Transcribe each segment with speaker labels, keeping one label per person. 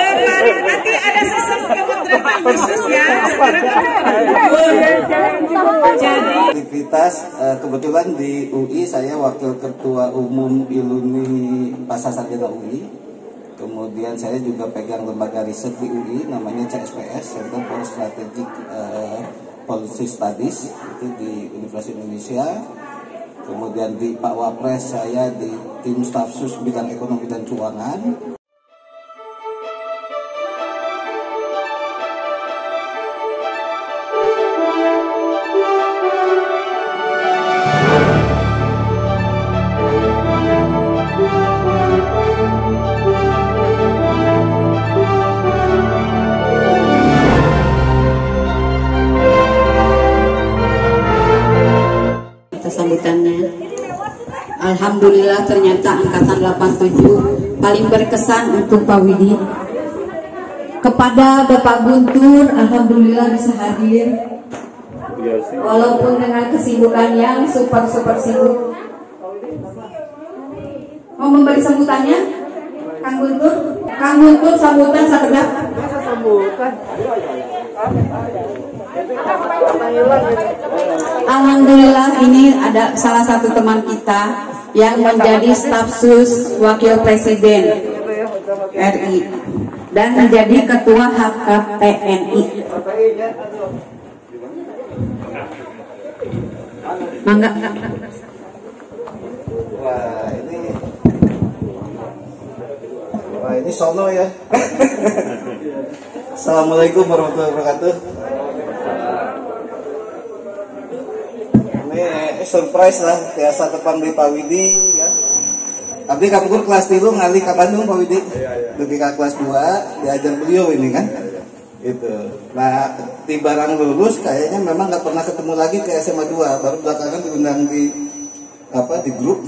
Speaker 1: Nanti ada
Speaker 2: aktivitas eh, kebetulan di UI saya wakil ketua umum Iluni Pasar Sarjana UI kemudian saya juga pegang lembaga riset di UI namanya CSPS Center for Strategic eh, Policy Studies itu di Universitas Indonesia. Kemudian di Pak Wapres saya di tim staf sus bidang ekonomi dan keuangan
Speaker 3: Alhamdulillah ternyata angkatan 87 paling berkesan untuk Pak Widi. Kepada Bapak Guntur, Alhamdulillah bisa hadir. Walaupun dengan kesibukan yang super super sibuk. Mau memberi sambutannya? Kang Guntur? Kang Guntur sambutan sakedap. Alhamdulillah ini ada salah satu teman kita yang menjadi staf sus wakil presiden RI dan menjadi ketua HKTNI. Mangga.
Speaker 2: Wah ini Wah ini sono ya Assalamualaikum warahmatullahi wabarakatuh Ini eh, surprise lah Biasa depan di Pak Widi ya. Abdi kapur kelas tilu ngalih ke Bandung Pak Widi. Lebih ke kelas 2 Diajar beliau ini kan. Itu nah di barang lulus kayaknya memang nggak pernah ketemu lagi ke SMA 2 baru belakangan diundang di apa di grup.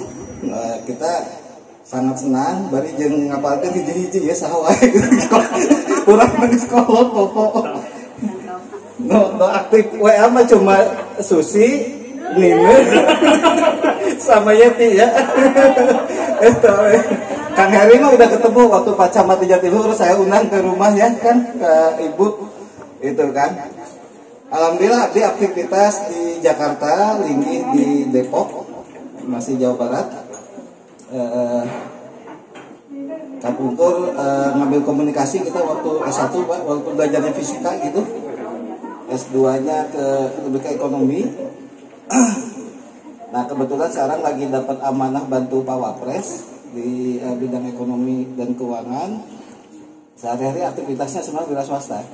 Speaker 2: Nah, kita sangat senang. Bari jeung ngapalkeun hiji-hiji ya saha wae kurang nangis kolot popo no no aktif. WA mah cuma Susi Nina sama Yeti ya itu Kang Heri mah udah ketemu waktu Pak Camat di Jatiluhur saya undang ke rumah ya kan ke ibu itu kan Alhamdulillah di aktivitas di Jakarta, Linggih di Depok, masih Jawa Barat. Eh, Kapungkur eh, ngambil komunikasi kita waktu S1 Pak, waktu belajarnya fisika gitu. S2-nya ke lebih ke ekonomi. nah, kebetulan sekarang lagi dapat amanah bantu Pak Wapres di eh, bidang ekonomi dan keuangan. Sehari-hari aktivitasnya sebenarnya wira swasta.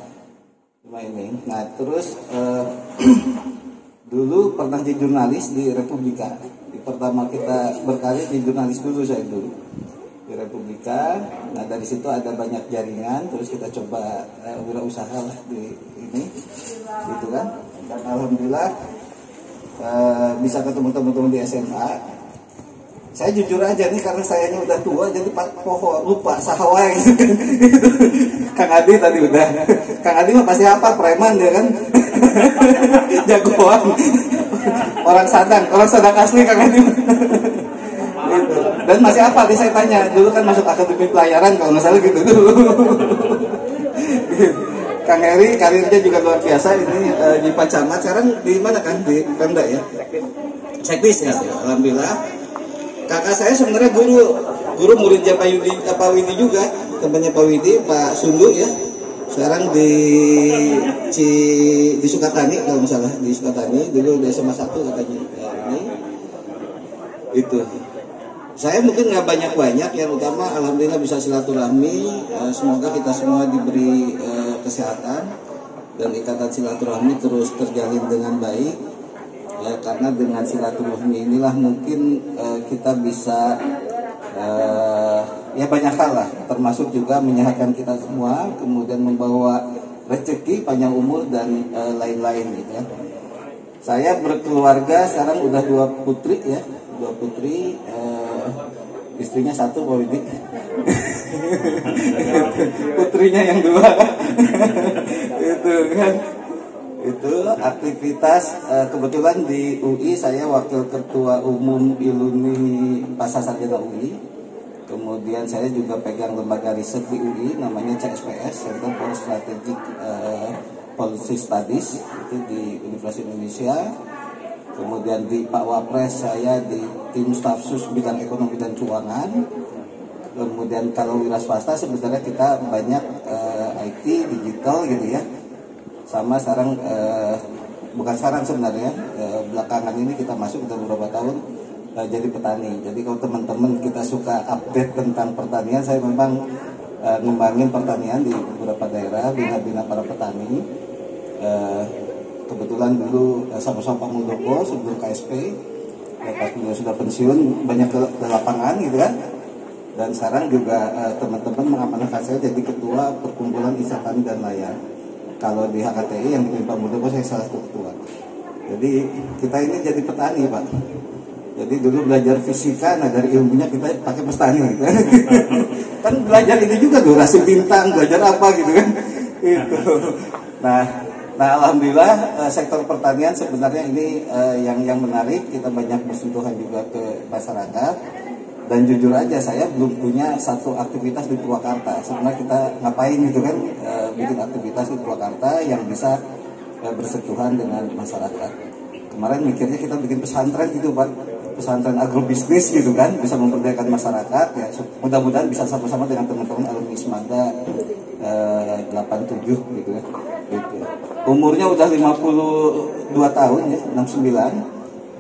Speaker 2: Cuma ini. Nah, terus eh, dulu pernah jadi jurnalis di Republika. Di pertama kita berkarir di jurnalis dulu saya dulu di Republika. Nah dari situ ada banyak jaringan, terus kita coba uh, wirausaha lah di ini, gitu kan. Dan alhamdulillah eh, bisa ketemu teman-teman di SMA. Saya jujur aja nih karena sayanya udah tua jadi pak poho lupa gitu kan. Kang Adi tadi udah. Kang Adi mah pasti apa preman dia kan. Jagoan. orang sadang, orang sadang asli Kang Adi. Gitu. Dan masih apa nih saya tanya, dulu kan masuk akademi pelayaran kalau nggak salah gitu dulu. Kang Heri karirnya juga luar biasa ini eh, di Pak Camat sekarang di mana kan di Pemda ya? Sektis ya, alhamdulillah. Kakak saya sebenarnya guru, guru muridnya Pak Yudi, eh, Pak Widi juga, temannya Pak Widi, Pak Sundu ya. Sekarang di Ci, di Sukatani kalau salah di Sukatani. Dulu di SMA 1 katanya Ya, ini. Itu. Saya mungkin nggak banyak banyak yang utama alhamdulillah bisa silaturahmi. Eh, semoga kita semua diberi kesehatan dan ikatan silaturahmi terus terjalin dengan baik. Ya karena dengan silaturahmi inilah mungkin eh, kita bisa eh, ya banyak hal lah. Termasuk juga menyehatkan kita semua kemudian membawa rezeki panjang umur dan eh, lain-lain gitu ya. Saya berkeluarga sekarang udah dua putri ya dua putri eh, istrinya satu Widi putrinya yang dua. Itu kan. Itu aktivitas eh, kebetulan di UI saya wakil ketua umum Iluni Pasar Sarjana UI kemudian saya juga pegang lembaga riset di UI namanya CSPS Center for Strategic eh, Policy Studies itu di Universitas Indonesia. Kemudian di Pak Wapres saya di tim staf sus bidang ekonomi dan keuangan kemudian kalau wira swasta sebenarnya kita banyak eh, IT digital gitu ya. Sama sekarang eh, bukan sekarang sebenarnya eh, belakangan ini kita masuk udah beberapa tahun eh, jadi petani. Jadi kalau teman-teman kita suka update tentang pertanian saya memang eh, ngembangin pertanian di beberapa daerah bina-bina para petani. Eh, kebetulan dulu eh, sama-sama Pak Muldoko sebelum KSP ya, beliau sudah pensiun banyak ke, ke lapangan gitu kan dan sekarang juga eh, teman-teman mengamanahkan saya jadi ketua perkumpulan Isatan dan Layan kalau di HKTI yang dipimpin Pak Muldoko saya salah satu ketua jadi kita ini jadi petani Pak jadi dulu belajar fisika, nah dari ilmunya kita pakai petani gitu. kan belajar ini juga durasi bintang, belajar apa gitu kan. Itu. Nah, Nah, alhamdulillah eh, sektor pertanian sebenarnya ini eh, yang yang menarik. Kita banyak bersentuhan juga ke masyarakat. Dan jujur aja saya belum punya satu aktivitas di Purwakarta. Sebenarnya kita ngapain gitu kan eh, bikin aktivitas di Purwakarta yang bisa eh, bersentuhan dengan masyarakat. Kemarin mikirnya kita bikin pesantren gitu Pak. Pesantren agrobisnis gitu kan bisa memperdayakan masyarakat ya. Mudah-mudahan bisa sama-sama dengan teman-teman alumni Ismada eh, 87 gitu ya. Gitu umurnya udah 52 tahun ya 69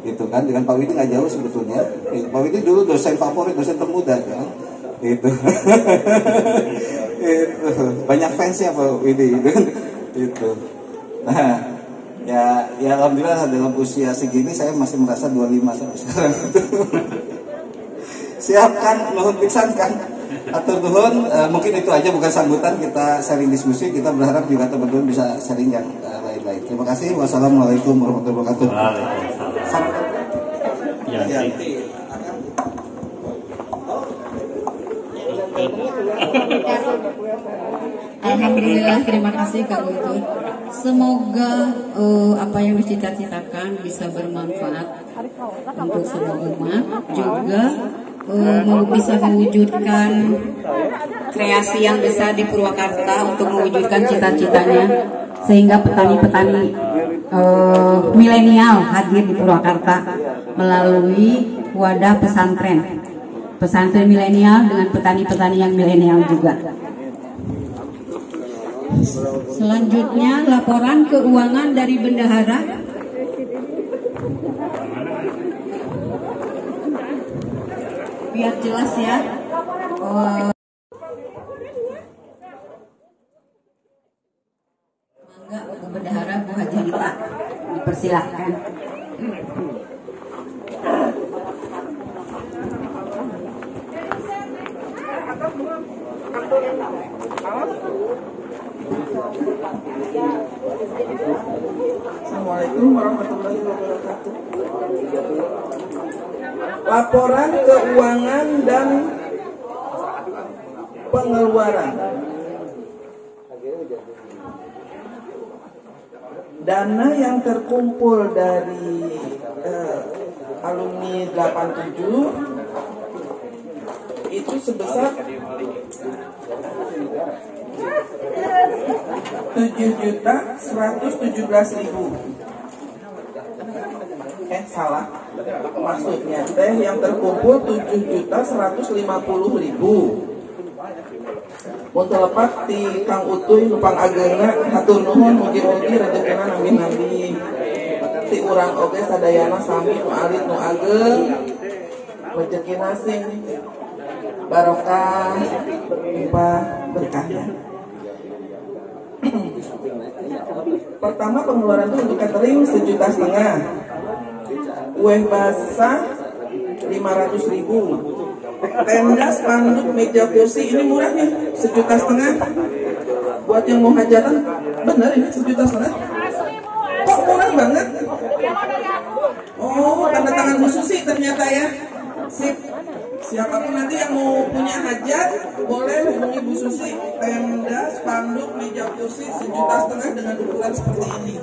Speaker 2: gitu kan. Dengan Pak Widi nggak jauh sebetulnya. Gitu. Pak Widi dulu dosen favorit dosen termuda kan. Itu itu banyak fansnya Pak Widi itu kan. Itu nah ya ya alhamdulillah dalam usia segini saya masih merasa 25 sampai sekarang. Siapkan mohon piksan kan Atur nuhun, uh, mungkin itu aja bukan sambutan. Kita sharing diskusi. Kita berharap juga teman-teman bisa sharing yang uh, lain-lain. Terima kasih. Wassalamualaikum warahmatullahi wabarakatuh.
Speaker 4: Ya,
Speaker 2: Ya.
Speaker 3: Alhamdulillah terima kasih Kak Guntur. Semoga eh, apa yang dicita-citakan bisa bermanfaat untuk semua umat juga mau bisa mewujudkan kreasi yang besar di Purwakarta untuk mewujudkan cita-citanya sehingga petani-petani eh, milenial hadir di Purwakarta melalui wadah pesantren pesantren milenial dengan petani-petani yang milenial juga. Selanjutnya laporan keuangan dari bendahara. Biar jelas ya. Oh. Mangga Bu Bendahara Bu Haji Rita dipersilahkan.
Speaker 5: Assalamualaikum warahmatullahi wabarakatuh. Laporan keuangan dan pengeluaran. Dana yang terkumpul dari eh, alumni 87 itu sebesar 7 juta 117 ribu. Eh salah. Maksudnya teh yang terkumpul 7 juta 150 ribu untuk lepas di Kang Utuy Lupang Agengna Hatur Nuhun Mugi-mugi Rezekina Amin Nabi Ti urang oge sadayana sami nu alit nu ageng. Rezekina sing barokah. Limpah berkahnya. Pertama pengeluaran itu untuk catering sejuta setengah. Kue basah 500 ribu Tenda, spanduk, meja kursi ini murah nih Sejuta setengah Buat yang mau hajatan Bener ini sejuta setengah Kok murah banget Oh tanda tangan Bu Susi ternyata ya Sip. Siapa pun nanti yang mau punya hajat, boleh hubungi Bu Susi. Tenda, spanduk, meja kursi sejuta setengah dengan ukuran seperti ini.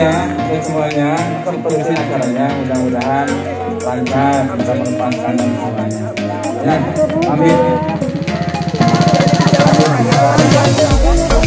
Speaker 6: Amin ya buat semuanya terterusin acaranya. Mudah-mudahan lancar bisa menempatkan semuanya. Ya amin
Speaker 3: Bangga,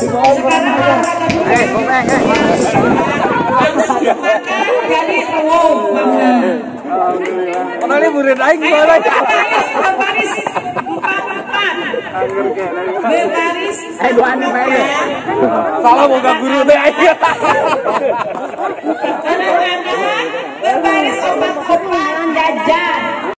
Speaker 3: jadi wow bangga.
Speaker 6: Murid.
Speaker 3: Eh dua
Speaker 6: Salah buka guru
Speaker 3: Anak-anak berbaris empat